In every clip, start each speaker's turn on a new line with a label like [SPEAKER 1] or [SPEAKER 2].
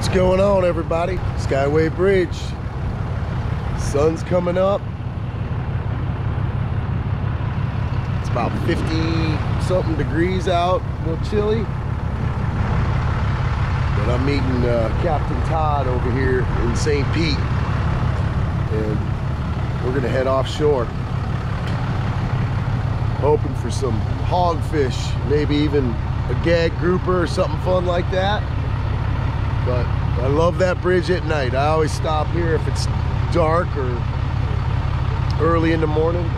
[SPEAKER 1] What's going on, everybody? Skyway Bridge. Sun's coming up. It's about 50 something degrees out, a little chilly. But I'm meeting uh, Captain Todd over here in St. Pete. And we're gonna head offshore. Hoping for some hogfish, maybe even a gag grouper or something fun like that. But I love that bridge at night. I always stop here if it's dark or early in the morning.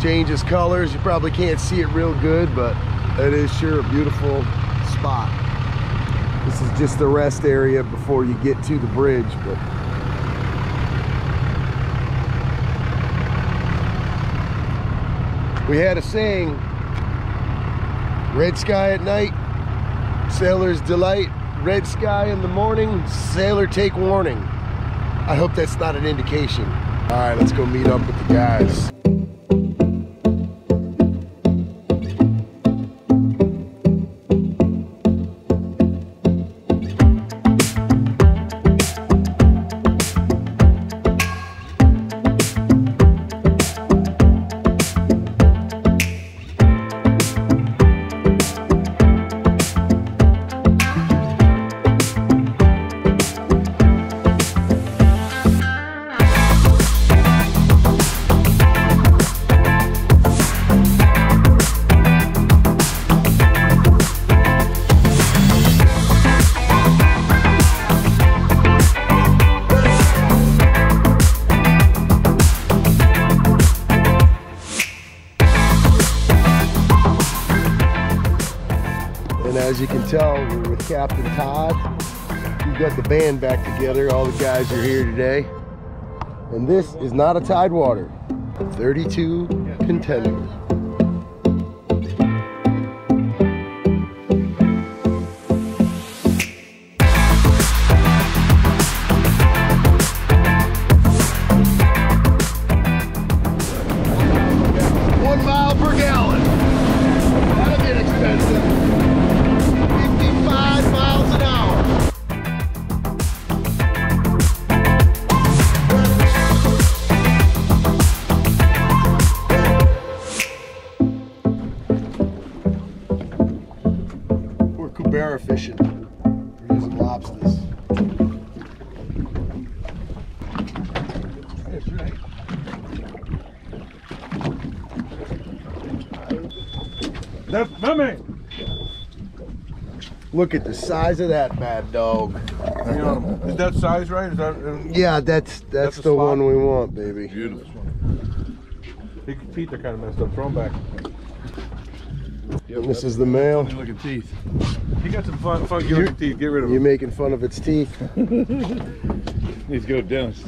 [SPEAKER 1] Changes colors. You probably can't see it real good, but it is sure a beautiful spot. This is just the rest area before you get to the bridge, but we had a saying, red sky at night, sailor's delight, red sky in the morning, sailor take warning. I hope that's not an indication. All right, let's go meet up with the guys. Tell, we're with Captain Todd. We've got the band back together. All the guys are here today. And this is not a Tidewater. 32 contender. We're Kubera fishing. We're using lobsters. That's right.
[SPEAKER 2] That's Mummy.
[SPEAKER 1] Look at the size of that bad dog.
[SPEAKER 2] You is that size right? Is that uh,
[SPEAKER 1] Yeah, that's that's,
[SPEAKER 2] That's
[SPEAKER 1] the
[SPEAKER 2] the
[SPEAKER 1] one we want, baby.
[SPEAKER 2] beautiful? His teeth are kind of messed up. Throw 'em back.
[SPEAKER 1] This is the male.
[SPEAKER 2] Look at teeth. He got some fun, funky
[SPEAKER 1] You-
[SPEAKER 2] looking teeth. Get rid of
[SPEAKER 1] You
[SPEAKER 2] them.
[SPEAKER 1] making fun of its teeth?
[SPEAKER 2] Needs to go dentist.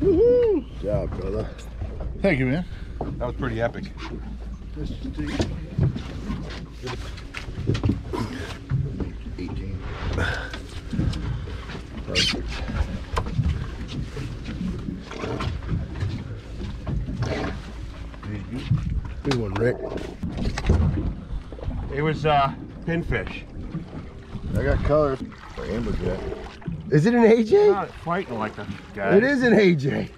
[SPEAKER 1] Good job, brother.
[SPEAKER 2] Thank you, man. That was pretty epic.
[SPEAKER 1] Perfect. Rick.
[SPEAKER 3] It was uh, pinfish.
[SPEAKER 1] I got colors.
[SPEAKER 2] For amberjack.
[SPEAKER 1] Is it an AJ?
[SPEAKER 3] Not fighting like a guy.
[SPEAKER 1] It is an AJ.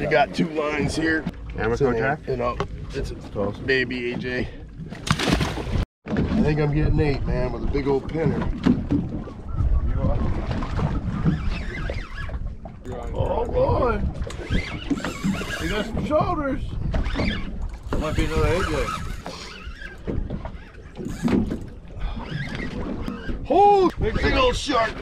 [SPEAKER 1] You got two lines here. An-
[SPEAKER 3] jack?
[SPEAKER 1] You know, it's a baby AJ. I think I'm getting ate, man, with a big old pinner. Oh boy, he got some shoulders.
[SPEAKER 2] Might be another AJ.
[SPEAKER 1] Oh, big, old shark.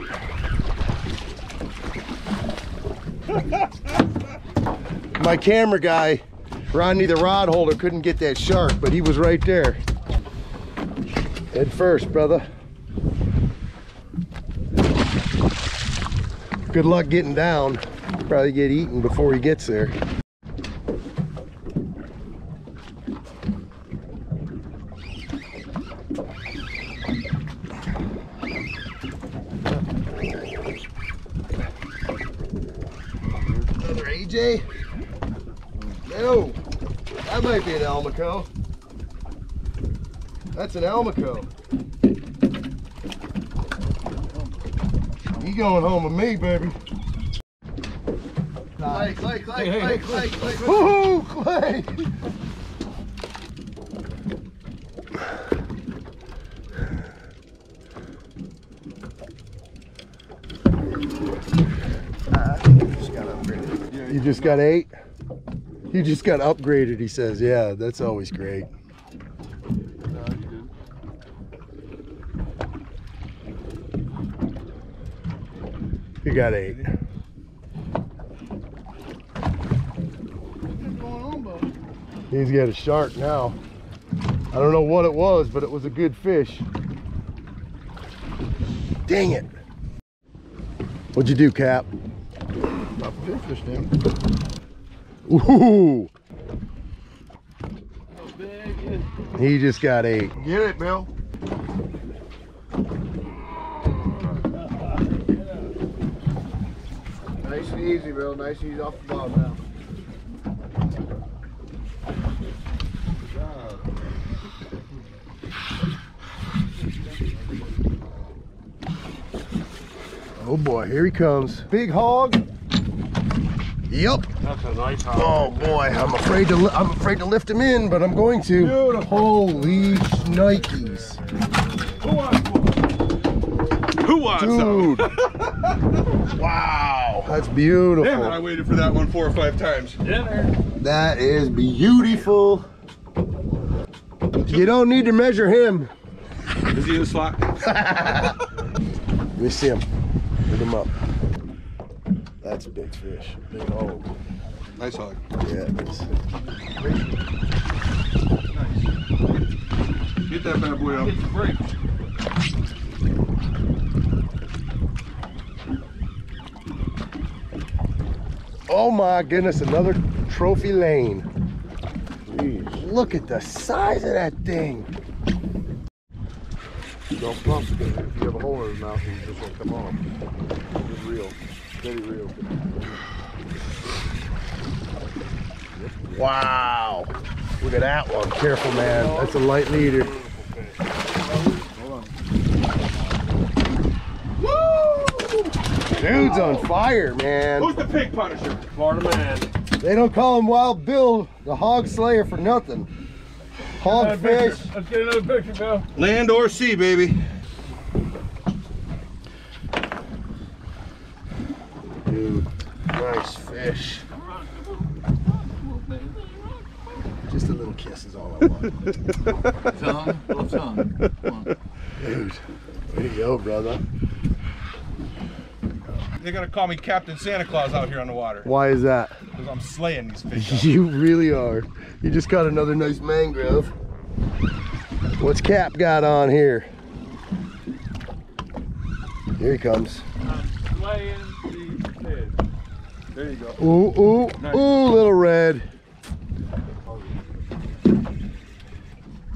[SPEAKER 1] My camera guy, Rodney the rod holder, couldn't get that shark, but he was right there. Head first, brother. Good luck getting down. Probably get eaten before he gets there. Another No, that might be an Almaco. That's an Almaco. You going home with me, baby. Clay, Clay, Clay, Clay, Clay, Clay. Woo, Clay. You just got ate? You just got upgraded, he says. Yeah, that's always great. You got ate. He's got a shark now. I don't know what it was, but it was a good fish. Dang it. What'd you do, Cap?
[SPEAKER 2] Pinfish, him.
[SPEAKER 1] Ooh. He just got ate.
[SPEAKER 2] Get it, Bill.
[SPEAKER 4] Nice and easy, Bill. Nice and easy off the bottom now.
[SPEAKER 1] Oh boy, here he comes. Big hog. Yep.
[SPEAKER 3] That's a nice
[SPEAKER 1] Oh boy, I'm afraid to I'm afraid to lift him in, but I'm going to. Holy Nikes.
[SPEAKER 2] Who wants
[SPEAKER 1] Dude. wow. That's beautiful.
[SPEAKER 2] Damn it, I waited for that one four or five times.
[SPEAKER 1] That is beautiful. You don't need to measure him.
[SPEAKER 2] Is he in the slot?
[SPEAKER 1] Let me see him. Look him up. That's a big fish. Big hog.
[SPEAKER 2] Nice hog.
[SPEAKER 1] Yeah, it is.
[SPEAKER 2] Get that bad boy up.
[SPEAKER 1] Oh my goodness, another trophy lane. Look at the size of that thing.
[SPEAKER 4] Don't pump it. If you have a hole in his mouth, he's just gonna come off. Just reel. Steady reel.
[SPEAKER 1] Wow. Look at that one. Careful, man. That's a light leader. Dude's on fire, man.
[SPEAKER 2] Who's the pig punisher?
[SPEAKER 3] Florida man.
[SPEAKER 1] They don't call him Wild Bill, the hog slayer, for nothing. Hog fish.
[SPEAKER 3] Let's get another picture, Bill.
[SPEAKER 2] Land or sea, baby.
[SPEAKER 1] Dude, nice fish. Just a little kiss is all I want.
[SPEAKER 5] Tongue, little tongue. Come.
[SPEAKER 1] Dude, way to go, brother.
[SPEAKER 2] They're gonna call me Captain Santa Claus out here on the water
[SPEAKER 1] Why is that?
[SPEAKER 2] because I'm slaying these fish.
[SPEAKER 1] You really are. You just got another nice mangrove. What's Cap got on here? Here he comes.
[SPEAKER 3] Slaying the fish.
[SPEAKER 2] There you go.
[SPEAKER 1] Ooh, ooh, ooh, little red.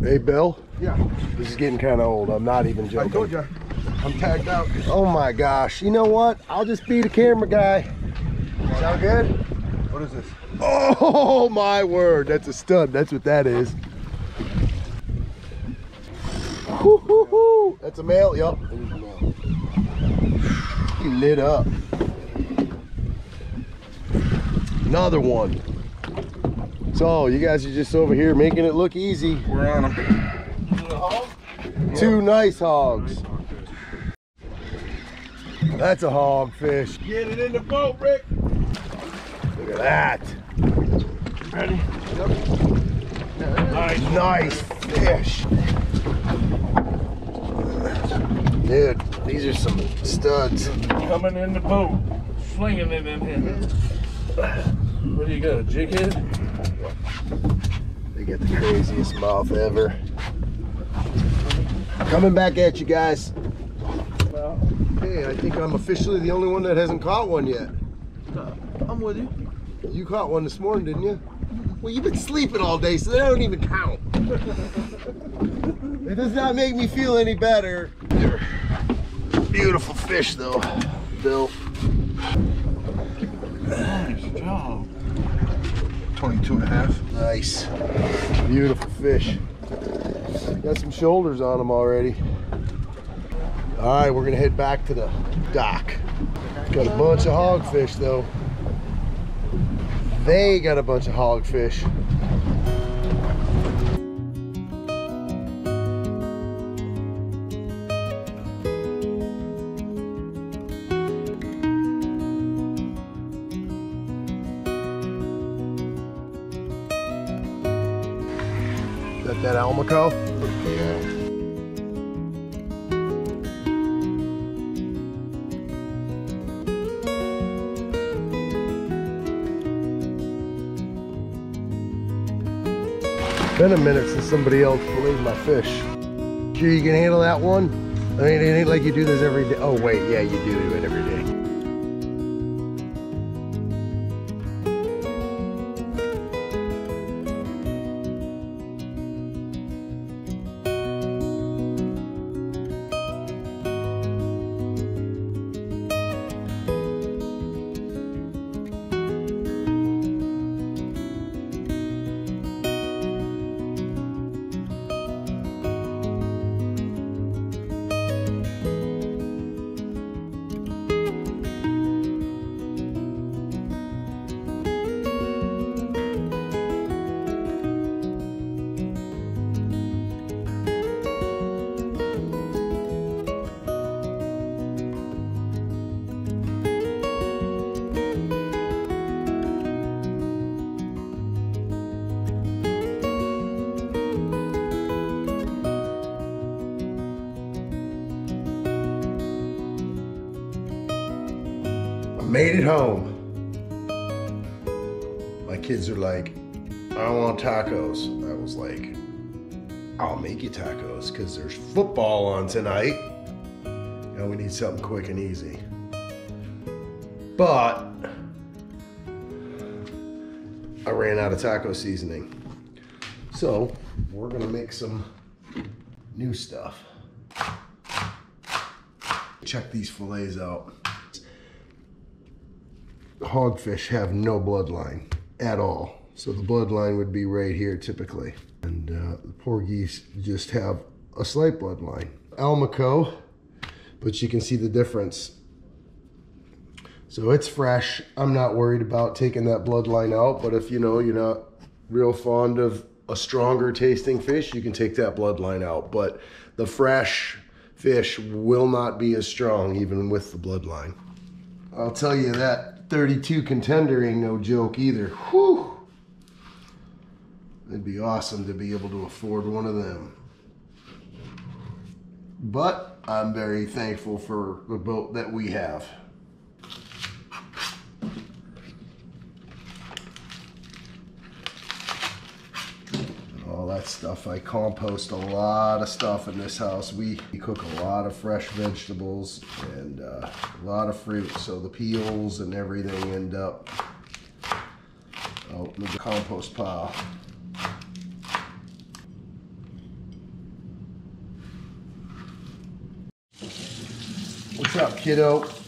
[SPEAKER 1] Hey, Bill.
[SPEAKER 2] Yeah.
[SPEAKER 1] This is getting kind of old. I'm not even joking.
[SPEAKER 2] I told you. I'm tagged out.
[SPEAKER 1] Oh my gosh. You know what? I'll just be the camera guy. Sound good?
[SPEAKER 2] What is this?
[SPEAKER 1] Oh my word. That's a stud. That's what that is. Hoo, hoo, hoo. That's a male. Yup. There's a male. He lit up. Another one. So you guys are just over here making it look easy.
[SPEAKER 2] We're on them.
[SPEAKER 1] Two nice hogs. That's a hog fish.
[SPEAKER 2] Get it in the boat, Rick.
[SPEAKER 1] Look at that.
[SPEAKER 3] Ready? Yep.
[SPEAKER 1] Nice fish. Dude, these are some studs.
[SPEAKER 3] Coming in the boat. flinging it in here. What do you got, a jig head?
[SPEAKER 1] They got the craziest mouth ever. Coming back at you guys. Hey, I think I'm officially the only one that hasn't caught one yet.
[SPEAKER 4] Uh, I'm with you.
[SPEAKER 1] You caught one this morning, didn't you? Well, you've been sleeping all day, so they don't even count. it does not make me feel any better. They're beautiful fish, though, Bill.
[SPEAKER 3] Nice job.
[SPEAKER 2] 22 and a half.
[SPEAKER 1] Nice. Beautiful fish. Got some shoulders on them already. All right, we're gonna head back to the dock. Got a bunch of hogfish though. They got a bunch of hogfish. Almaco? Been a minute since somebody else filleted my fish. Sure you can handle that one? I mean, it ain't like you do this every day. Oh wait, yeah, you do do it every day. Made it home. My kids are like, I want tacos. I was like, I'll make you tacos because there's football on tonight. And we need something quick and easy. But I ran out of taco seasoning. So we're gonna make some new stuff. Check these fillets out hogfish have no bloodline at all. So the bloodline would be right here typically. And uh, the porgies just have a slight bloodline. Almaco, but you can see the difference. So it's fresh. I'm not worried about taking that bloodline out, but if you know you're not real fond of a stronger tasting fish, you can take that bloodline out. But the fresh fish will not be as strong even with the bloodline. I'll tell you that 32 contender ain't no joke either. Whew. It'd be awesome to be able to afford one of them. But I'm very thankful for the boat that we have. all stuff. I compost a lot of stuff in this house. We, we cook a lot of fresh vegetables and uh, a lot of fruit. So the peels and everything end up out in the compost pile. What's up, kiddo?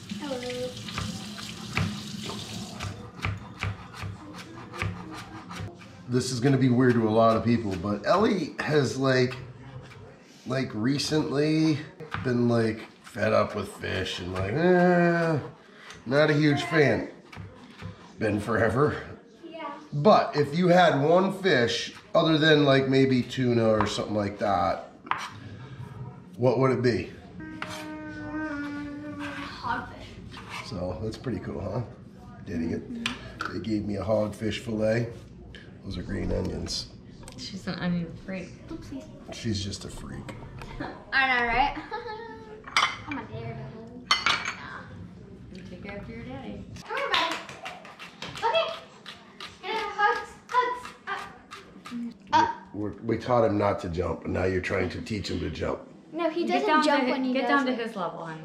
[SPEAKER 1] This is gonna be weird to a lot of people, but Ellie has like, like recently been like fed up with fish and like, eh, not a huge fan. Been forever.
[SPEAKER 6] Yeah.
[SPEAKER 1] But if you had one fish other than like maybe tuna or something like that, what would it be?
[SPEAKER 6] Hogfish.
[SPEAKER 1] So that's pretty cool, huh? Getting it. They gave me a hogfish fillet. Those are green onions.
[SPEAKER 7] She's an onion freak.
[SPEAKER 6] Oopsies.
[SPEAKER 1] She's just a freak.
[SPEAKER 6] I know, right? I'm a daredevil.
[SPEAKER 7] You take after your daddy.
[SPEAKER 6] Come here, buddy. Okay. Yeah, hugs, hugs. Up. Up.
[SPEAKER 1] We're, we taught him not to jump, and now you're trying to teach him to jump.
[SPEAKER 6] No, he doesn't
[SPEAKER 7] down
[SPEAKER 6] jump
[SPEAKER 7] to,
[SPEAKER 6] when he
[SPEAKER 7] Get
[SPEAKER 6] does
[SPEAKER 7] down to his level, honey.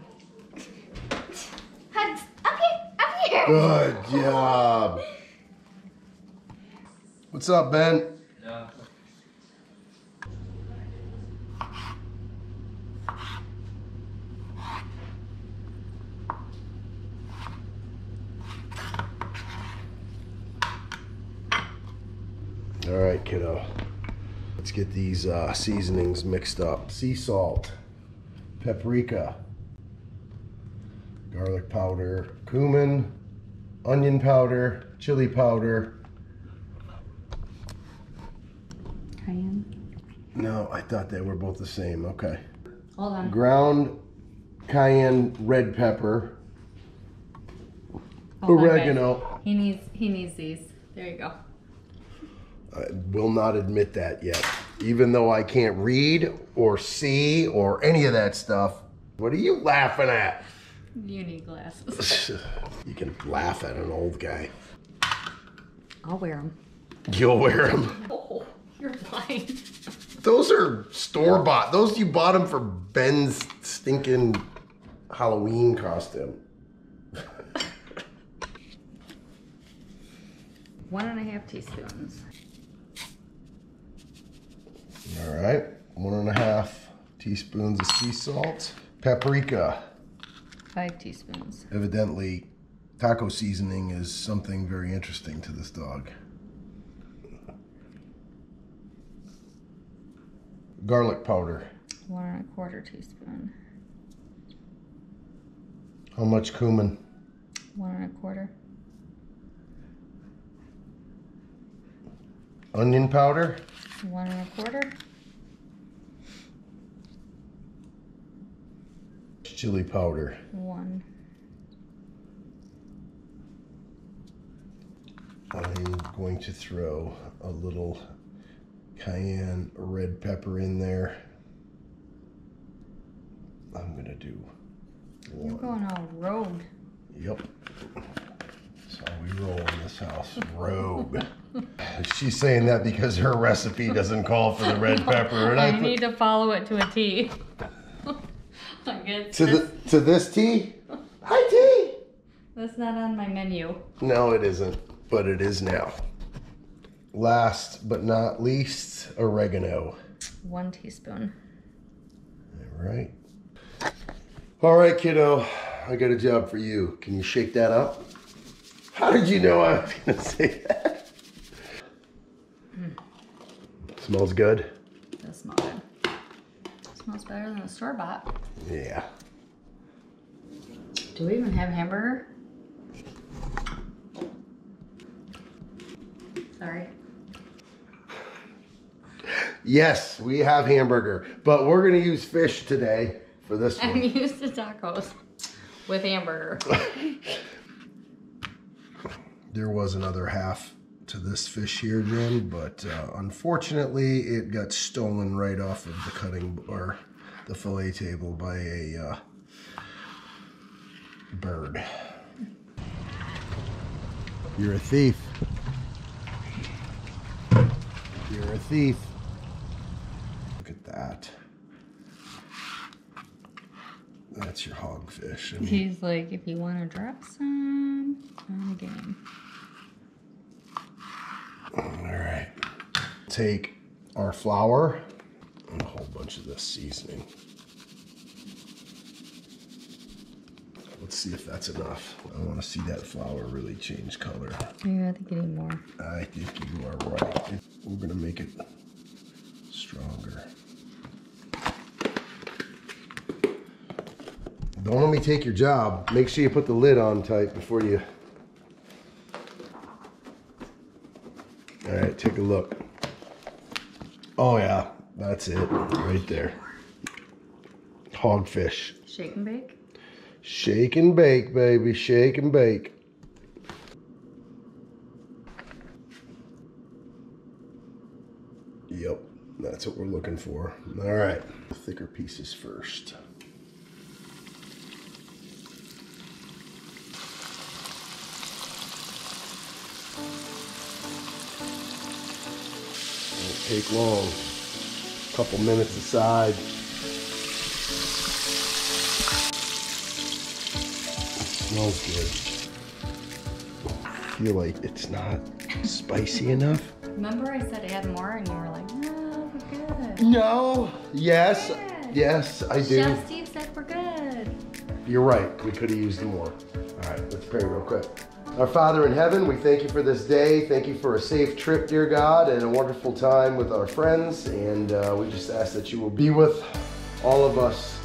[SPEAKER 6] Hugs. Up here. Up here.
[SPEAKER 1] Good job. What's up, Ben?
[SPEAKER 3] Yeah.
[SPEAKER 1] All right, kiddo. Let's get these uh, seasonings mixed up. Sea salt, paprika, garlic powder, cumin, onion powder, chili powder.
[SPEAKER 7] Cayenne.
[SPEAKER 1] No, I thought they were both the same. Okay.
[SPEAKER 7] Hold on.
[SPEAKER 1] Ground cayenne red pepper,
[SPEAKER 7] Hold on, guys.
[SPEAKER 1] oregano.
[SPEAKER 7] He needs he needs these. There you go.
[SPEAKER 1] I will not admit that yet. Even though I can't read or see or any of that stuff. What are you laughing at?
[SPEAKER 7] You need glasses.
[SPEAKER 1] You can laugh at an old guy.
[SPEAKER 7] I'll wear them.
[SPEAKER 1] You'll wear them.
[SPEAKER 7] Oh, you're
[SPEAKER 1] Those are store bought. Those you bought them for Ben's stinking Halloween costume.
[SPEAKER 7] One and a half teaspoons.
[SPEAKER 1] All right, one and a half teaspoons of sea salt, paprika.
[SPEAKER 7] Five teaspoons.
[SPEAKER 1] Evidently, taco seasoning is something very interesting to this dog. Garlic powder.
[SPEAKER 7] One and a quarter teaspoon.
[SPEAKER 1] How much cumin?
[SPEAKER 7] One and a quarter.
[SPEAKER 1] Onion powder.
[SPEAKER 7] One and a quarter.
[SPEAKER 1] Chili powder.
[SPEAKER 7] One.
[SPEAKER 1] I'm going to throw a little cayenne red pepper in there. I'm gonna do
[SPEAKER 7] You're
[SPEAKER 1] one.
[SPEAKER 7] going all rogue.
[SPEAKER 1] Yep. So we roll in this house. Rogue. She's saying that because her recipe doesn't call for the red pepper, and I,
[SPEAKER 7] I need to follow it to a T.
[SPEAKER 1] To the to this tea. Hi tea.
[SPEAKER 7] that's not on my menu.
[SPEAKER 1] No, it isn't, but it is now. Last but not least, oregano.
[SPEAKER 7] One teaspoon.
[SPEAKER 1] All right. All right, kiddo. I got a job for you. Can you shake that up? How did you know I was going to say that? Hmm. Smells good?
[SPEAKER 7] Does smell good. Smells better than the store bought.
[SPEAKER 1] Yeah.
[SPEAKER 7] Do we even have hamburger? Sorry.
[SPEAKER 1] Yes, we have hamburger, but we're going to use fish today for this
[SPEAKER 7] I'm
[SPEAKER 1] one.
[SPEAKER 7] used to tacos with hamburger.
[SPEAKER 1] There was another half to this fish here, Jim, but uh, unfortunately it got stolen right off of the cutting or the fillet table by a uh, bird. You're a thief. You're a thief. That. That's your hogfish. I mean,
[SPEAKER 7] He's like, if you want to drop some, on the game.
[SPEAKER 1] All right. Take our flour and a whole bunch of this seasoning. Let's see if that's enough. I want to see that flour really change color.
[SPEAKER 7] Yeah, I think you need more.
[SPEAKER 1] I think you are right. We're going to make it stronger. Don't let me take your job. Make sure you put the lid on tight before you. All right, take a look. Oh, yeah, that's it right there. Hogfish.
[SPEAKER 7] Shake and bake.
[SPEAKER 1] Shake and bake, baby. Shake and bake. Yep, that's what we're looking for. All right, thicker pieces first. Take long. A Couple minutes aside. smells good. I feel like it's not spicy enough.
[SPEAKER 7] Remember I said add more and you were like, no, we're good.
[SPEAKER 1] No. Yes. Yes, I do.
[SPEAKER 7] Chef Steve said we're good.
[SPEAKER 1] You're right. We could have used more. All right, let's pray real quick. Our Father in heaven, we thank you for this day. Thank you for a safe trip, dear God, and a wonderful time with our friends. And uh, we just ask that you will be with all of us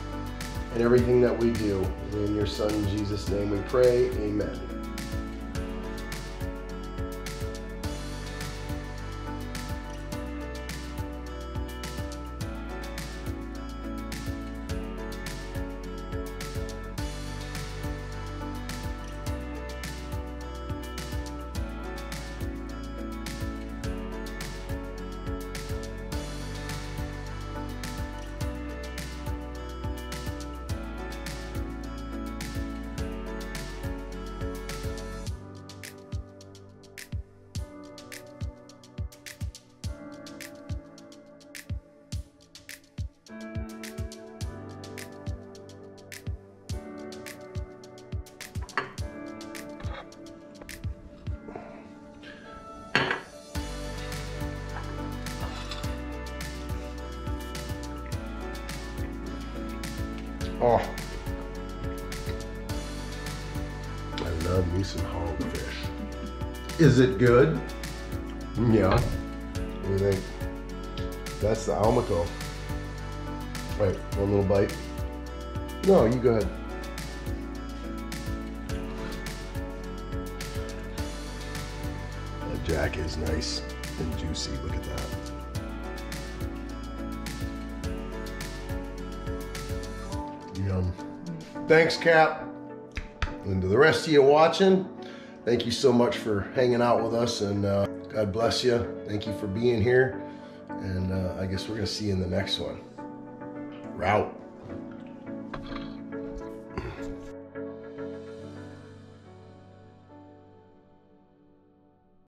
[SPEAKER 1] and everything that we do. In your Son, Jesus' name, we pray. Amen. Oh. I love me some hogfish. Is it good? Yeah. What do you think? That's the Almaco. Right, one little bite. No, you go ahead. That jack is nice and juicy. Look at that. Yum. Thanks, Cap. And to the rest of you watching, thank you so much for hanging out with us and uh, God bless you. Thank you for being here. And uh, I guess we're going to see you in the next one. Route.